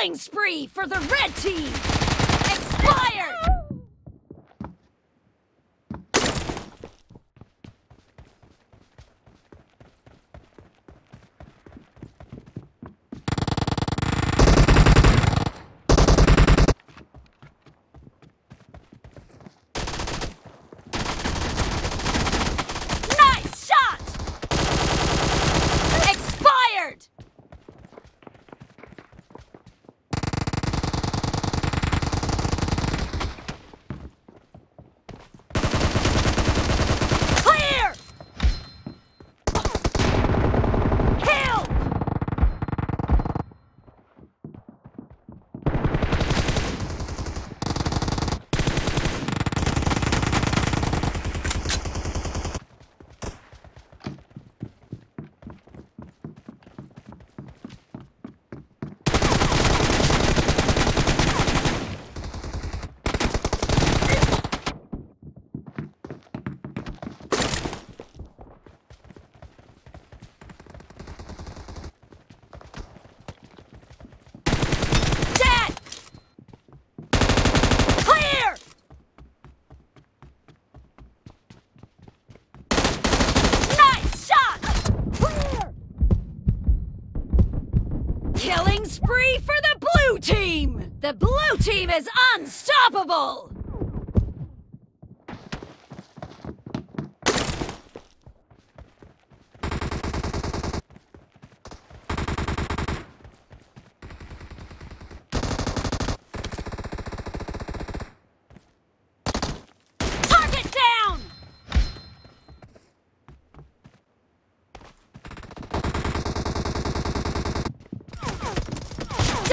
Killing spree for the red team! Expired! Spree for the blue team! The blue team is unstoppable!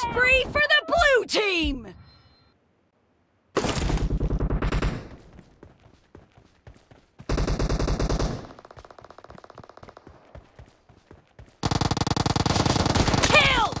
Spree for the blue team! Killed!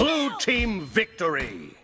Team victory.